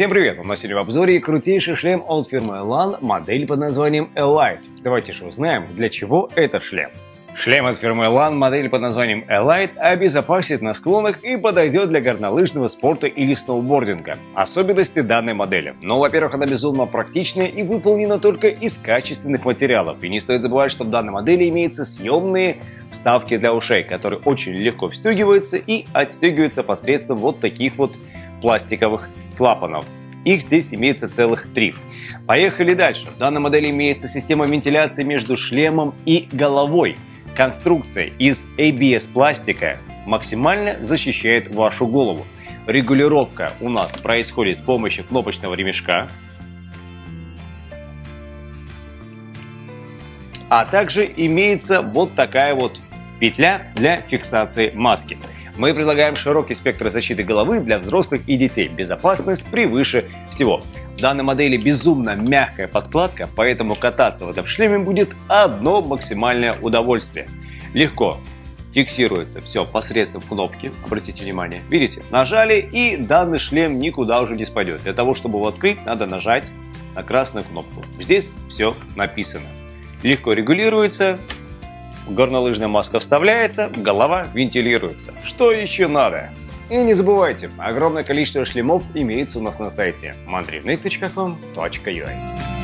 Всем привет! У нас сегодня в обзоре крутейший шлем от фирмы Elan, модель под названием Elite. Давайте же узнаем, для чего этот шлем. Шлем от фирмы Elan, модель под названием Elite, обезопасит на склонах и подойдет для горнолыжного спорта или сноубординга. Особенности данной модели. Ну, во-первых, она безумно практичная и выполнена только из качественных материалов. И не стоит забывать, что в данной модели имеются съемные вставки для ушей, которые очень легко встегиваются и отстегиваются посредством вот таких вот пластиковых клапанов. Их здесь имеется целых три. Поехали дальше. В данной модели имеется система вентиляции между шлемом и головой. Конструкция из ABS пластика максимально защищает вашу голову. Регулировка у нас происходит с помощью кнопочного ремешка. А также имеется вот такая вот петля для фиксации маски. Мы предлагаем широкий спектр защиты головы для взрослых и детей. Безопасность превыше всего. В данной модели безумно мягкая подкладка, поэтому кататься в этом шлеме будет одно максимальное удовольствие. Легко фиксируется все посредством кнопки. Обратите внимание. Видите? Нажали и данный шлем никуда уже не спадет. Для того, чтобы его открыть, надо нажать на красную кнопку. Здесь все написано. Легко регулируется, горнолыжная маска вставляется, голова вентилируется. Что еще надо? И не забывайте, огромное количество шлемов имеется у нас на сайте mandrivnik.com.ua